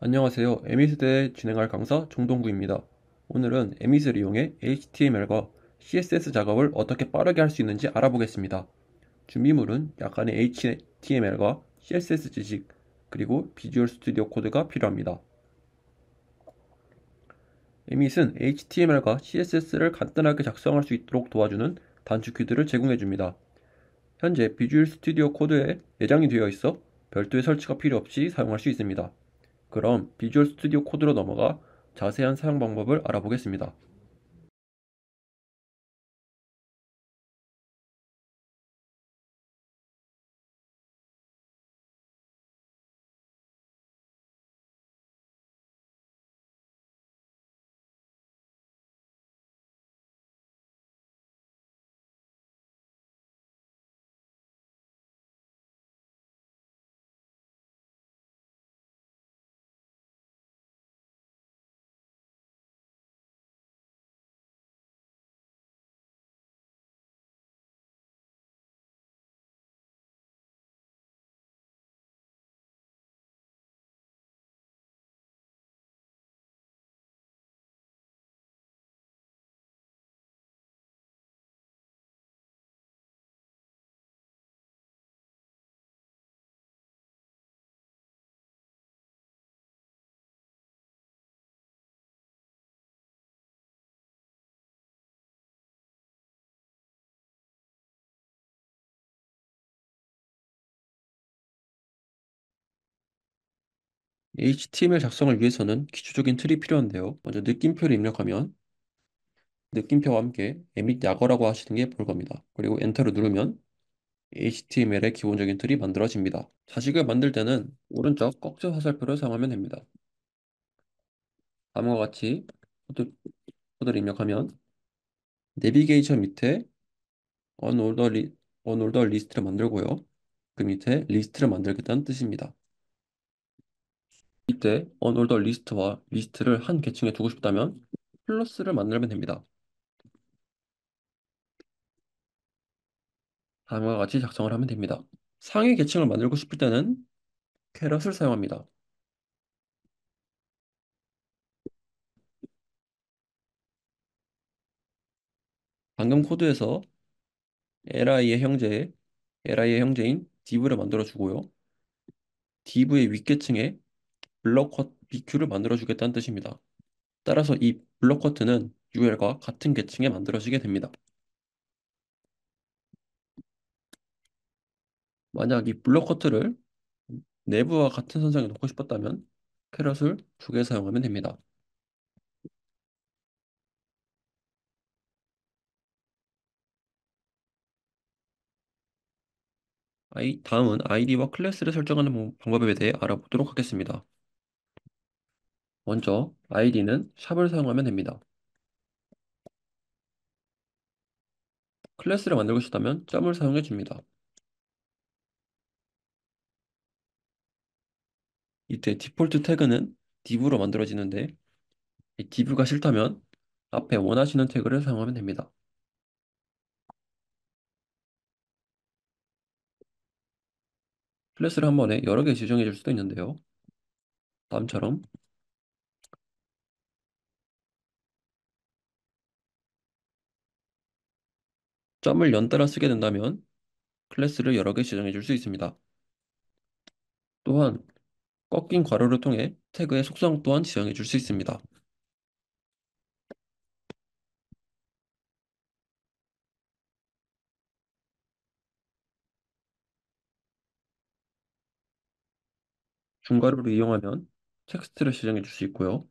안녕하세요. 에밋에 진행할 강사 정동구입니다. 오늘은 에밋을 이용해 HTML과 CSS 작업을 어떻게 빠르게 할 수 있는지 알아보겠습니다. 준비물은 약간의 HTML과 CSS 지식, 그리고 비주얼 스튜디오 코드가 필요합니다. 에밋은 HTML과 CSS를 간단하게 작성할 수 있도록 도와주는 단축 퀴드를 제공해줍니다. 현재 비주얼 스튜디오 코드에 내장이 되어 있어 별도의 설치가 필요 없이 사용할 수 있습니다. 그럼 비주얼 스튜디오 코드로 넘어가 자세한 사용 방법을 알아보겠습니다. HTML 작성을 위해서는 기초적인 틀이 필요한데요. 먼저 느낌표를 입력하면 느낌표와 함께 Emmet 약어라고 하시는 게 보일 겁니다. 그리고 엔터를 누르면 HTML의 기본적인 틀이 만들어집니다. 자식을 만들 때는 오른쪽 꺽쇠 화살표를 사용하면 됩니다. 다음과 같이 코드, 코드를 입력하면 내비게이션 밑에 unordered list를 만들고요. 그 밑에 리스트를 만들겠다는 뜻입니다. 이때 unordered list와 리스트를 한 계층에 두고 싶다면 플러스를 만들면 됩니다. 다음과 같이 작성을 하면 됩니다. 상위 계층을 만들고 싶을 때는 caret을 사용합니다. 방금 코드에서 li의 형제, li의 형제인 div를 만들어 주고요. div의 윗계층에 blockquote bq를 만들어 주겠다는 뜻입니다. 따라서 이 blockquote는 ul과 같은 계층에 만들어지게 됩니다. 만약 이 blockquote를 nav와 같은 선상에 놓고 싶었다면 caret을 두 개 사용하면 됩니다. 다음은 id와 클래스를 설정하는 방법에 대해 알아보도록 하겠습니다. 먼저 id는 sharp을 사용하면 됩니다. 클래스를 만들고 싶다면 점을 사용해 줍니다. 이때 디폴트 태그는 div로 만들어지는데 이 div가 싫다면 앞에 원하시는 태그를 사용하면 됩니다. 클래스를 한 번에 여러 개 지정해 줄 수도 있는데요. 다음처럼 점을 연달아 쓰게 된다면 클래스를 여러 개 지정해 줄 수 있습니다. 또한 꺾인 괄호를 통해 태그의 속성 또한 지정해 줄 수 있습니다. 중괄호를 이용하면 텍스트를 지정해 줄 수 있고요.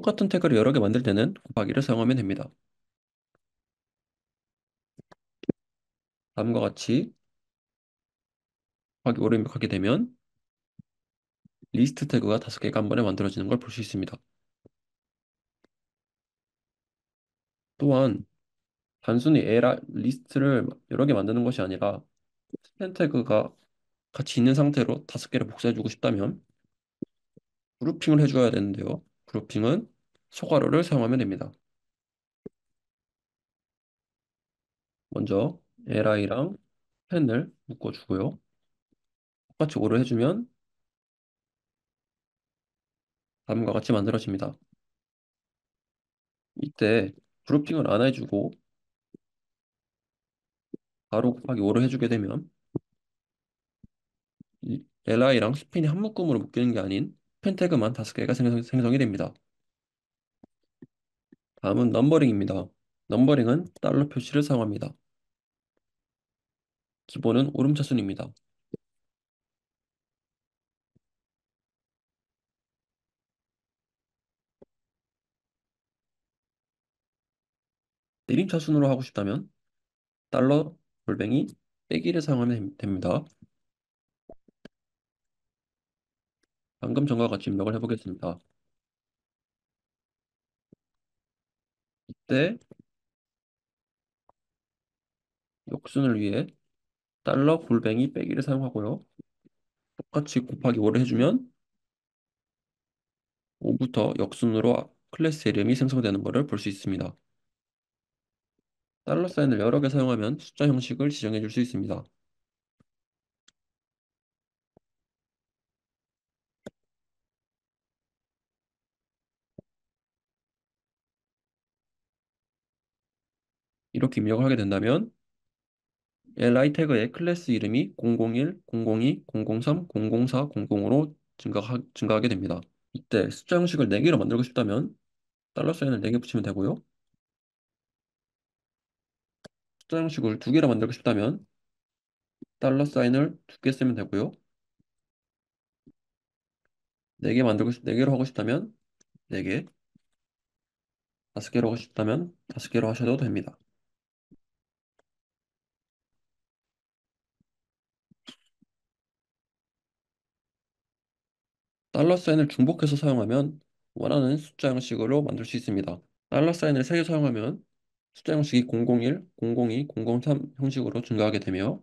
똑같은 태그를 여러 개 만들 때는 곱하기를 사용하면 됩니다. 다음과 같이 곱하기 5를 입력하게 되면 리스트 태그가 다섯 개가 한 번에 만들어지는 걸 볼 수 있습니다. 또한 단순히 li 리스트를 여러 개 만드는 것이 아니라 span 태그가 같이 있는 상태로 다섯 개를 복사해주고 싶다면 grouping을 해줘야 되는데요. grouping은 소괄호를 사용하면 됩니다. 먼저 LI랑 펜을 묶어주고요. 똑같이 5를 해주면 다음과 같이 만들어집니다. 이때 그룹핑을 안 해주고 바로 곱하기 5를 해주게 되면 LI랑 스핀이 한 묶음으로 묶이는 게 아닌 펜 태그만 5개가 생성 이 됩니다. 다음은 넘버링입니다. 넘버링은 달러 표시를 사용합니다. 기본은 오름차순입니다. 내림차순으로 하고 싶다면 달러 골뱅이 빼기를 사용하면 됩니다. 방금 전과 같이 입력을 해보겠습니다. 이때 역순을 위해 달러 골뱅이 빼기를 사용하고요. 똑같이 곱하기 5를 해주면 5부터 역순으로 클래스 이름이 생성되는 것을 볼 수 있습니다. 달러 사인을 여러 개 사용하면 숫자 형식을 지정해 줄 수 있습니다. 이렇게 입력을 하게 된다면 li 태그의 클래스 이름이 001, 002, 003, 004, 00으로 증가하, 증가하게 됩니다. 이때 숫자 형식을 4개로 만들고 싶다면 달러 사인을 4개 붙이면 되고요. 숫자 형식을 2개로 만들고 싶다면 달러 사인을 2개 쓰면 되고요. 4개 만들고 싶, 4개로 하고 싶다면 4개, 5개로 하고 싶다면 5개로 하셔도 됩니다. 달러 사인을 중복해서 사용하면 원하는 숫자 형식으로 만들 수 있습니다. 달러 사인을 3개 사용하면 숫자 형식이 001, 002, 003 형식으로 증가하게 되며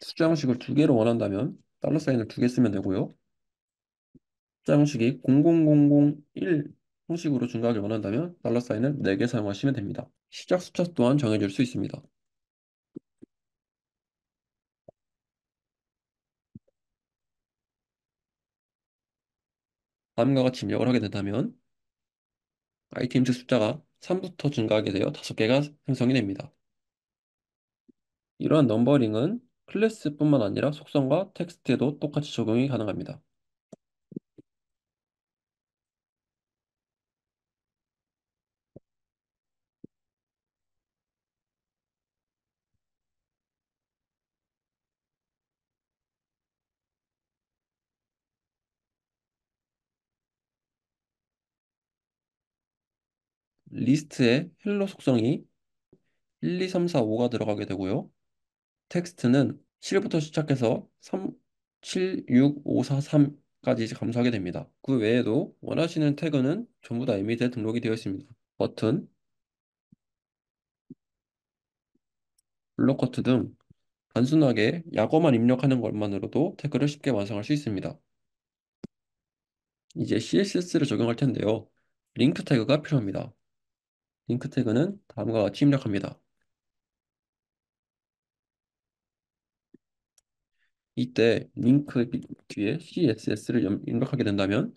숫자 형식을 2개로 원한다면 달러 사인을 2개 쓰면 되고요. 숫자 형식이 00001 형식으로 증가하길 원한다면 달러 사인을 4개 사용하시면 됩니다. 시작 숫자 또한 정해줄 수 있습니다. 다음과 같이 입력을 하게 된다면 아이템즈 숫자가 3부터 증가하게 되어 5개가 생성이 됩니다. 이러한 넘버링은 클래스뿐만 아니라 속성과 텍스트에도 똑같이 적용이 가능합니다. 리스트에 hello 속성이 1, 2, 3, 4, 5가 들어가게 되고요. 텍스트는 7부터 시작해서 3, 7, 6, 5, 4, 3까지 감소하게 됩니다. 그 외에도 원하시는 태그는 전부 다 에밋에 등록이 되어 있습니다. 버튼, blockquote 등 단순하게 약어만 입력하는 것만으로도 태그를 쉽게 완성할 수 있습니다. 이제 CSS를 적용할 텐데요. 링크 태그가 필요합니다. 링크 태그는 다음과 같이 입력합니다. 이때 링크 뒤에 CSS를 입력하게 된다면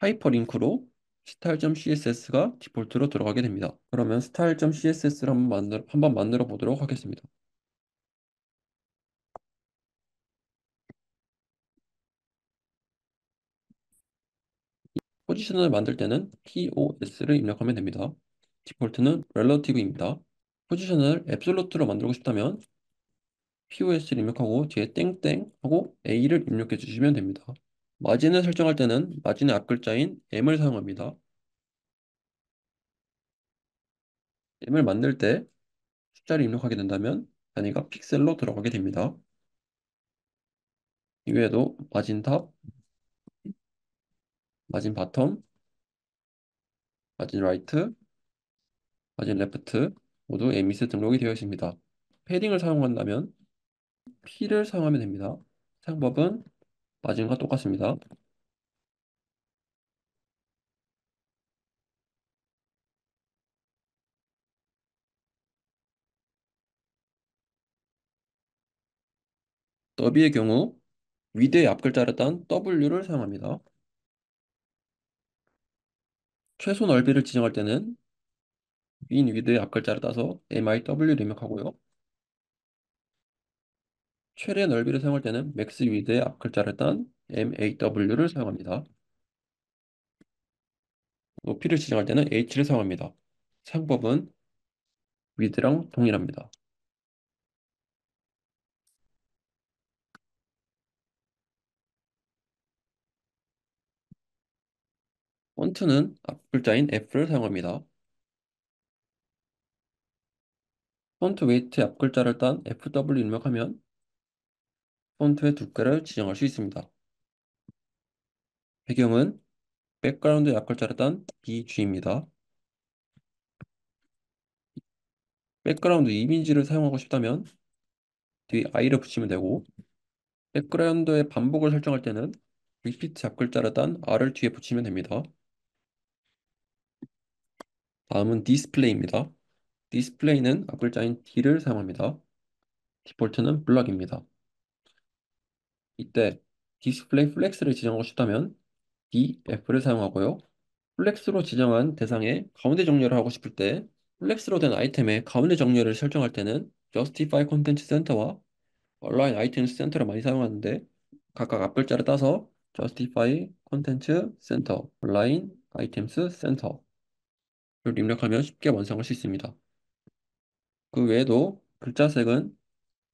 하이퍼링크로 style.css가 디폴트로 들어가게 됩니다. 그러면 style.css를 한번 만들어, 한번 만들어 보도록 하겠습니다. 포지션을 만들 때는 POS를 입력하면 됩니다. 디폴트는 relative입니다. 포지션을 앱솔루트로 만들고 싶다면 POS를 입력하고 뒤에 땡땡 하고 A를 입력해 주시면 됩니다. 마진을 설정할 때는 마진의 앞글자인 M을 사용합니다. M을 만들 때 숫자를 입력하게 된다면 단위가 픽셀로 들어가게 됩니다. 이외에도 margin top, margin bottom, margin right, margin left 모두 Emmet에 등록이 되어 있습니다. padding을 사용한다면 P를 사용하면 됩니다. 사용법은 margin과 똑같습니다. 너비의 경우 width의 앞글자를 딴 W를 사용합니다. 최소 넓이를 지정할 때는 min width의 앞글자를 따서 MIW를 입력하고요. 최대 넓이를 사용할 때는 max width의 앞글자를 딴 MAW를 사용합니다. 높이를 지정할 때는 H를 사용합니다. 사용법은 width랑 동일합니다. 폰트는 앞글자인 F를 사용합니다. font weight의 앞글자를 딴 FW 입력하면 폰트의 두께를 지정할 수 있습니다. 배경은 background의 앞글자를 딴 BG입니다. background image를 사용하고 싶다면 뒤에 I를 붙이면 되고 background의 반복을 설정할 때는 repeat 앞글자를 딴 R을 뒤에 붙이면 됩니다. 다음은 디스플레이입니다. 디스플레이는 앞글자인 D를 사용합니다. 디폴트는 block입니다. 이때 display flex를 지정하고 싶다면 DF를 사용하고요. flex로 지정한 대상의 가운데 정렬을 하고 싶을 때 flex로 된 아이템의 가운데 정렬을 설정할 때는 Justify Content Center와 Align Items Center를 많이 사용하는데 각각 앞글자를 따서 Justify Content Center, Align Items Center를 입력하면 쉽게 완성할 수 있습니다. 그 외에도 글자색은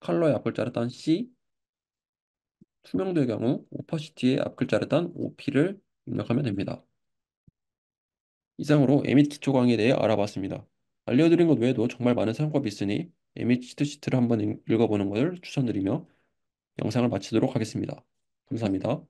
컬러의 앞글자를 딴 C, 투명도의 경우 opacity의 앞글자를 딴 OP를 입력하면 됩니다. 이상으로 에밋 기초 강의에 대해 알아봤습니다. 알려드린 것 외에도 정말 많은 사용법이 있으니 에밋 치트시트를 한번 읽- 읽어보는 것을 추천드리며 영상을 마치도록 하겠습니다. 감사합니다.